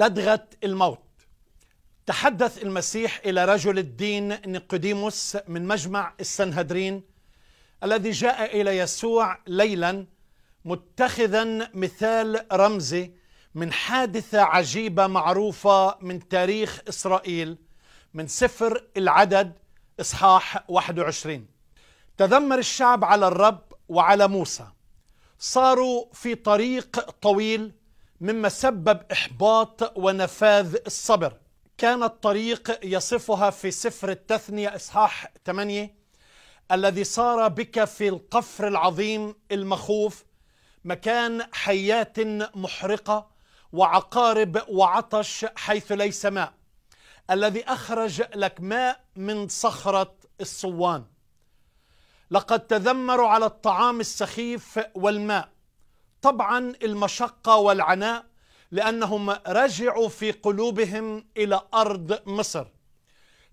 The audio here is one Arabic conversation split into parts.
لدغة الموت. تحدث المسيح إلى رجل الدين نيقوديموس من مجمع السنهدرين الذي جاء إلى يسوع ليلا متخذا مثال رمزي من حادثة عجيبة معروفة من تاريخ إسرائيل من سفر العدد إصحاح 21 تذمر الشعب على الرب وعلى موسى. صاروا في طريق طويل مما سبب إحباط ونفاذ الصبر. كان الطريق يصفها في سفر التثنية إصحاح 8 الذي صار بك في القفر العظيم المخوف مكان حيات محرقة وعقارب وعطش حيث ليس ماء الذي أخرج لك ماء من صخرة الصوان. لقد تذمروا على الطعام السخيف والماء طبعا المشقة والعناء لأنهم رجعوا في قلوبهم إلى أرض مصر.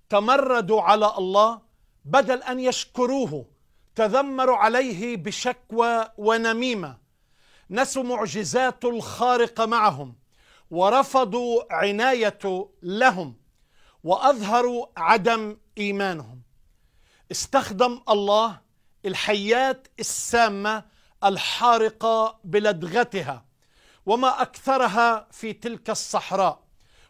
تمردوا على الله بدل أن يشكروه تذمروا عليه بشكوى ونميمة. نسوا معجزاته الخارقة معهم ورفضوا عنايته لهم وأظهروا عدم إيمانهم. استخدم الله الحيات السامة الحارقة بلدغتها وما أكثرها في تلك الصحراء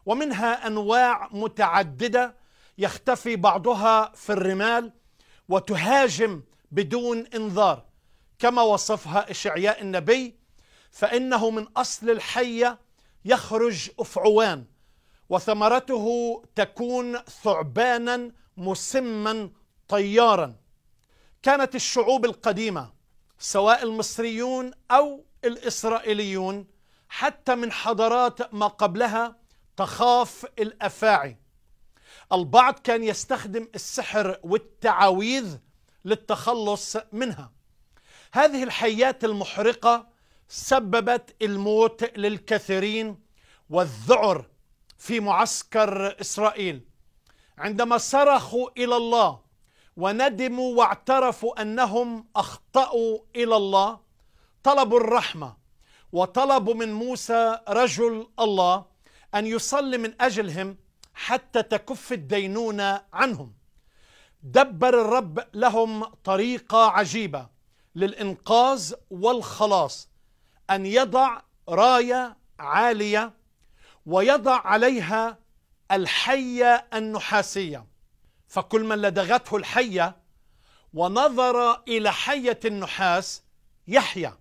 ومنها أنواع متعددة يختفي بعضها في الرمال وتهاجم بدون إنذار. كما وصفها إشعياء النبي فإنه من أصل الحيه يخرج أفعوان وثمرته تكون ثعبانا مسما طيارا. كانت الشعوب القديمة سواء المصريون أو الإسرائيليون حتى من حضارات ما قبلها تخاف الأفاعي. البعض كان يستخدم السحر والتعاويذ للتخلص منها. هذه الحيات المحرقة سببت الموت للكثيرين والذعر في معسكر إسرائيل. عندما صرخوا إلى الله وندموا واعترفوا أنهم أخطأوا إلى الله. طلبوا الرحمة وطلبوا من موسى رجل الله أن يصلي من أجلهم حتى تكف الدينونة عنهم. دبر الرب لهم طريقة عجيبة للإنقاذ والخلاص أن يضع راية عالية ويضع عليها الحية النحاسية. فكل من لدغته الحية ونظر إلى حية النحاس يحيا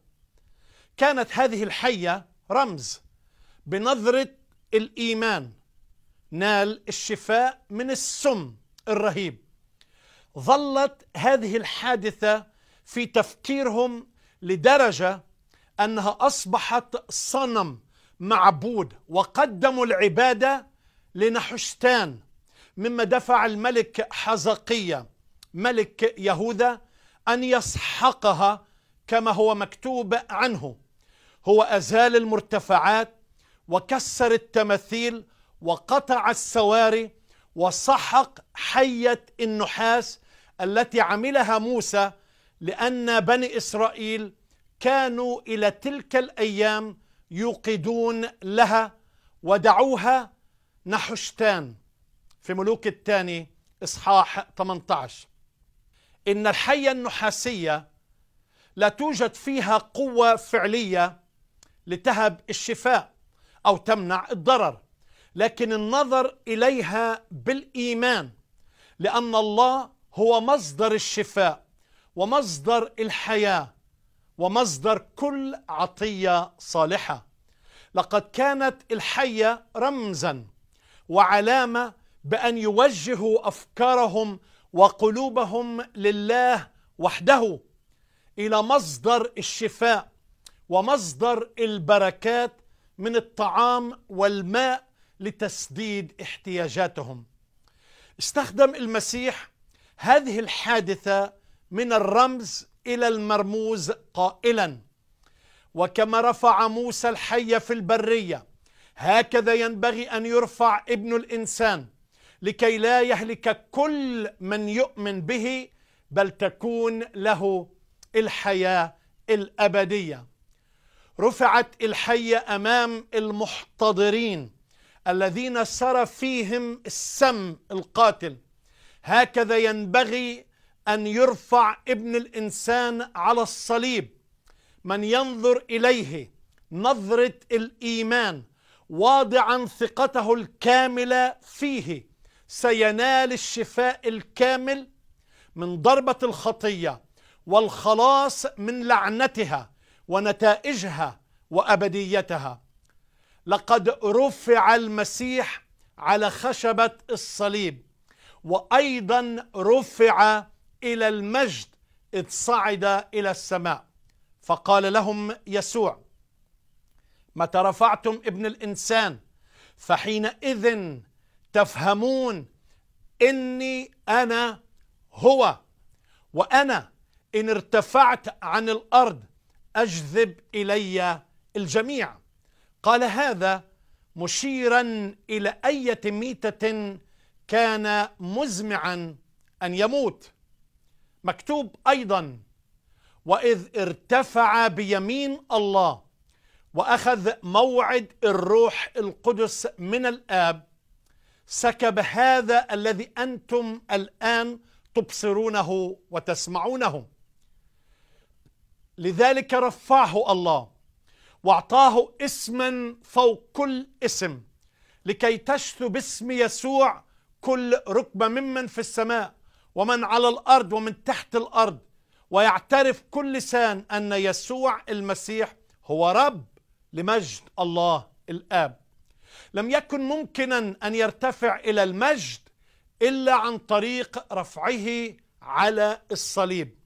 كانت هذه الحية رمز بنظرة الإيمان نال الشفاء من السم الرهيب. ظلت هذه الحادثة في تفكيرهم لدرجة أنها أصبحت صنم معبود وقدموا العبادة لنحشتان. مما دفع الملك حزقية ملك يهوذا أن يسحقها كما هو مكتوب عنه. هو أزال المرتفعات وكسر التماثيل وقطع السواري وسحق حية النحاس التي عملها موسى لأن بني إسرائيل كانوا إلى تلك الأيام يوقدون لها ودعوها نحشتان. في ملوك الثاني إصحاح 18 إن الحية النحاسية لا توجد فيها قوة فعلية لتهب الشفاء أو تمنع الضرر لكن النظر إليها بالإيمان لأن الله هو مصدر الشفاء ومصدر الحياة ومصدر كل عطية صالحة. لقد كانت الحية رمزا وعلامة بأن يوجهوا أفكارهم وقلوبهم لله وحده إلى مصدر الشفاء ومصدر البركات من الطعام والماء لتسديد احتياجاتهم. استخدم المسيح هذه الحادثة من الرمز إلى المرموز قائلا. وكما رفع موسى الحي في البرية هكذا ينبغي أن يرفع ابن الإنسان لكي لا يهلك كل من يؤمن به بل تكون له الحياة الأبدية. رفعت الحيه أمام المحتضرين الذين سرى فيهم السم القاتل. هكذا ينبغي أن يرفع ابن الإنسان على الصليب. من ينظر إليه نظرة الإيمان واضعا ثقته الكاملة فيه. سينال الشفاء الكامل من ضربة الخطية والخلاص من لعنتها ونتائجها وأبديتها. لقد رفع المسيح على خشبة الصليب وأيضا رفع إلى المجد إذ صعد إلى السماء. فقال لهم يسوع متى رفعتم ابن الإنسان؟ فحينئذ تفهمون إني أنا هو وأنا إن ارتفعت عن الأرض أجذب إلي الجميع. قال هذا مشيرا إلى إيه ميتة كان مزمعا أن يموت. مكتوب أيضا وإذ ارتفع بيمين الله وأخذ موعد الروح القدس من الآب سكب هذا الذي أنتم الآن تبصرونه وتسمعونه. لذلك رفعه الله وأعطاه اسما فوق كل اسم لكي تشثو باسم يسوع كل ركبة ممن في السماء ومن على الأرض ومن تحت الأرض ويعترف كل لسان أن يسوع المسيح هو رب لمجد الله الآب. لم يكن ممكنا أن يرتفع إلى المجد إلا عن طريق رفعه على الصليب.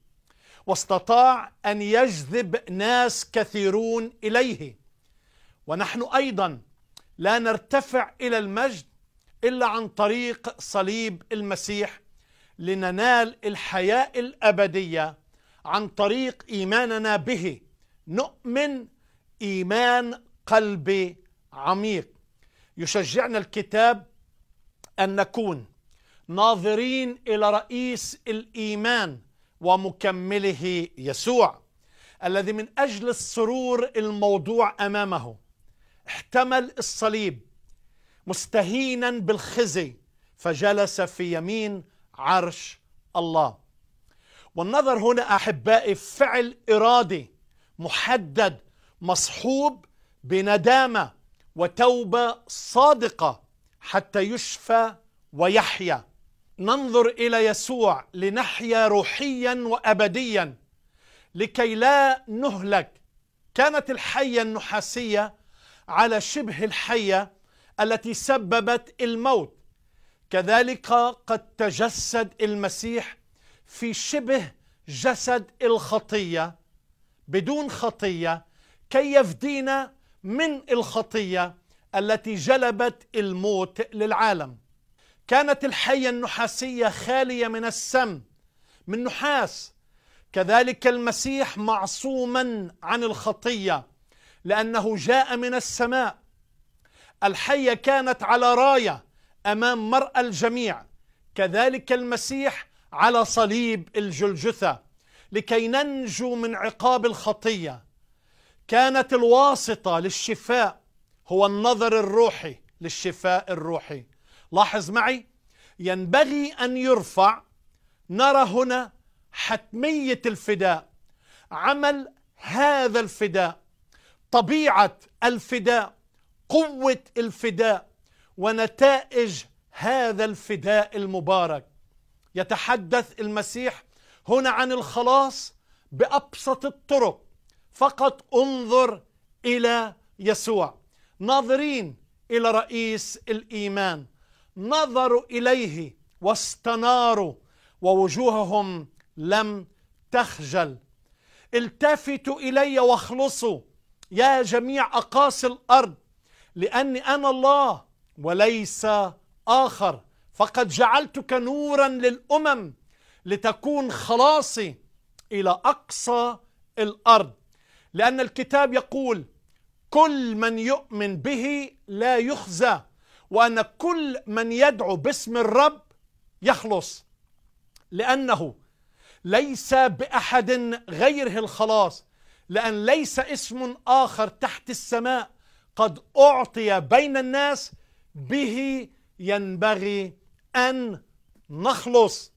واستطاع أن يجذب ناس كثيرون إليه. ونحن أيضا لا نرتفع إلى المجد إلا عن طريق صليب المسيح لننال الحياة الأبدية عن طريق إيماننا به. نؤمن إيمان قلبي عميق. يشجعنا الكتاب أن نكون ناظرين إلى رئيس الإيمان ومكمله يسوع الذي من أجل السرور الموضوع أمامه احتمل الصليب مستهينا بالخزي فجلس في يمين عرش الله. والنظر هنا أحبائي فعل إرادي محدد مصحوب بندامة وتوبة صادقة حتى يشفى ويحيا. ننظر إلى يسوع لنحيا روحيا وابديا لكي لا نهلك. كانت الحية النحاسية على شبه الحية التي سببت الموت. كذلك قد تجسد المسيح في شبه جسد الخطية بدون خطية كي يفدينا من الخطية التي جلبت الموت للعالم. كانت الحية النحاسية خالية من السم من نحاس. كذلك المسيح معصوما عن الخطية لأنه جاء من السماء. الحية كانت على راية أمام مرأى الجميع. كذلك المسيح على صليب الجلجثة لكي ننجو من عقاب الخطية. كانت الواسطة للشفاء هو النظر الروحي للشفاء الروحي. لاحظ معي؟ ينبغي أن يرفع نرى هنا حتمية الفداء عمل هذا الفداء طبيعة الفداء قوة الفداء ونتائج هذا الفداء المبارك. يتحدث المسيح هنا عن الخلاص بأبسط الطرق. فقط انظر إلى يسوع. ناظرين إلى رئيس الإيمان. نظروا إليه واستناروا ووجوههم لم تخجل. التفتوا إلي واخلصوا يا جميع أقاصي الأرض لأني أنا الله وليس آخر. فقد جعلتك نورا للأمم لتكون خلاصي إلى أقصى الأرض. لأن الكتاب يقول كل من يؤمن به لا يخزى وأن كل من يدعو باسم الرب يخلص. لأنه ليس بأحد غيره الخلاص لأن ليس اسم آخر تحت السماء قد أعطي بين الناس به ينبغي أن نخلص.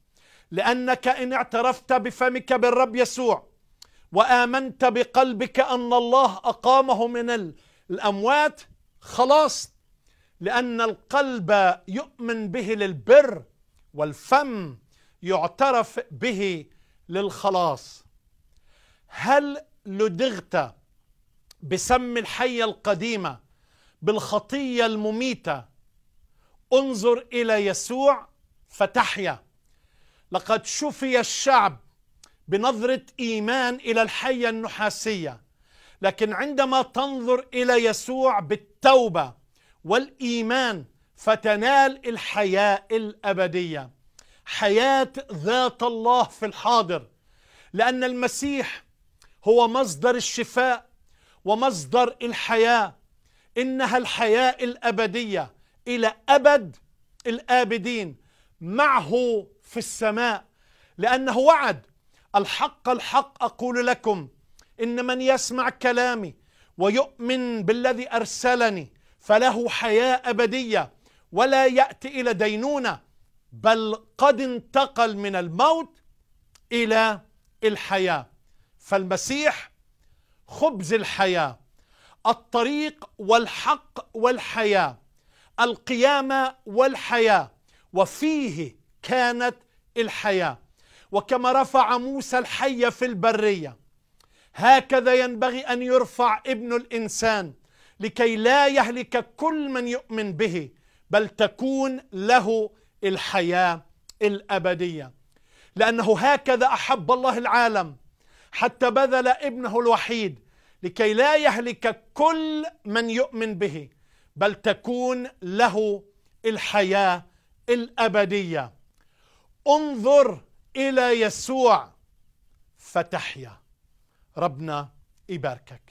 لأنك إن اعترفت بفمك بالرب يسوع وآمنت بقلبك أن الله أقامه من الأموات. خلاص. لأن القلب يؤمن به للبر والفم يعترف به للخلاص. هل لدغت بسم الحية القديمة بالخطية المميتة انظر إلى يسوع فتحيا. لقد شفي الشعب بنظرة إيمان إلى الحية النحاسية. لكن عندما تنظر إلى يسوع بالتوبة والإيمان فتنال الحياة الأبدية. حياة ذات الله في الحاضر. لأن المسيح هو مصدر الشفاء ومصدر الحياة. إنها الحياة الأبدية إلى أبد الآبدين. معه في السماء. لأنه وعد الحق الحق أقول لكم إن من يسمع كلامي ويؤمن بالذي أرسلني فله حياة أبدية ولا ياتي إلى دينونة بل قد انتقل من الموت إلى الحياة. فالمسيح خبز الحياة الطريق والحق والحياة القيامة والحياة وفيه كانت الحياة. وكما رفع موسى الحي في البرية. هكذا ينبغي أن يرفع ابن الإنسان لكي لا يهلك كل من يؤمن به بل تكون له الحياة الأبدية. لأنه هكذا أحب الله العالم حتى بذل ابنه الوحيد لكي لا يهلك كل من يؤمن به بل تكون له الحياة الأبدية. انظر إلى يسوع فتحيا. ربنا يباركك.